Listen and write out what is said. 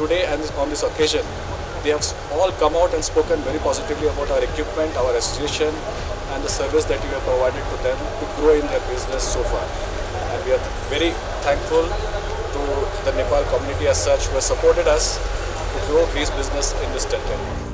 Today and on this occasion, they have all come out and spoken very positively about our equipment, our association, and the service that we have provided to them to grow in their business so far. And we are very thankful to the Nepal community as such who has supported us to grow this business in this territory.